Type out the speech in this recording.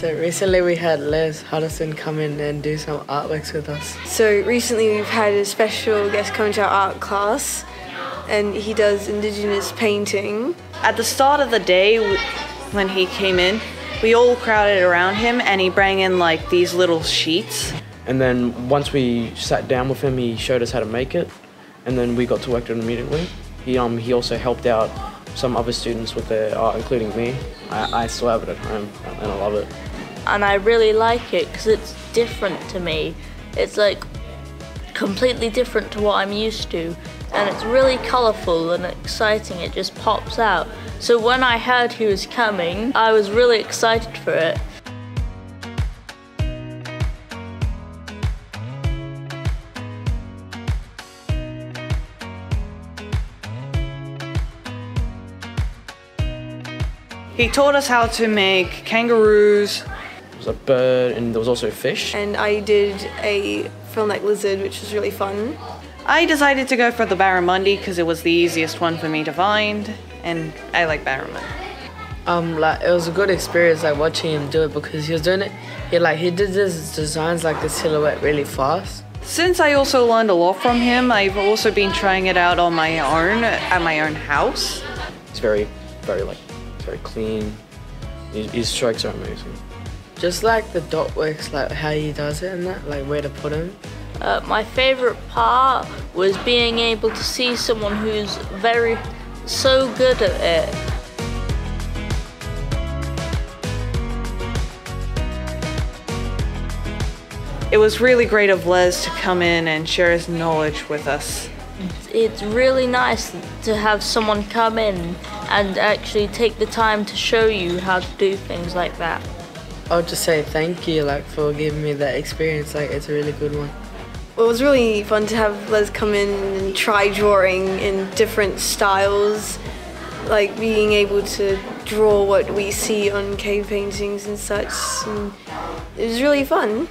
So recently we had Les Huddleston come in and do some artworks with us. So recently we've had a special guest come to our art class and he does indigenous painting. At the start of the day when he came in, we all crowded around him and he brought in like these little sheets. And then once we sat down with him, he showed us how to make it, and then we got to work on it immediately. He um he also helped out some other students with their art, including me. I, I still have it at home, and I love it. And I really like it because it's different to me. It's like completely different to what I'm used to, and it's really colourful and exciting. It just pops out. So when I heard he was coming, I was really excited for it. He taught us how to make kangaroos. There was a bird, and there was also a fish. And I did a frill-neck lizard, which was really fun. I decided to go for the barramundi because it was the easiest one for me to find, and I like barramundi. Um, like it was a good experience, like watching him do it because he was doing it. He like he did his designs like the silhouette really fast. Since I also learned a lot from him, I've also been trying it out on my own at my own house. It's very, very like, very clean. His, his strokes are amazing. Just like the dot works, like how he does it and that, like where to put him. Uh, my favourite part was being able to see someone who's very, so good at it. It was really great of Les to come in and share his knowledge with us. It's really nice to have someone come in and actually take the time to show you how to do things like that. I would just say thank you, like for giving me that experience. Like it's a really good one. Well, it was really fun to have Les come in and try drawing in different styles, like being able to draw what we see on cave paintings and such. And it was really fun.